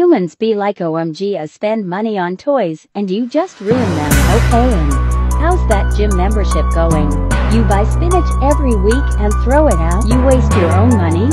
Humans be like OMG I spend money on toys and you just ruin them. Okay and how's that gym membership going? You buy spinach every week and throw it out. You waste your own money?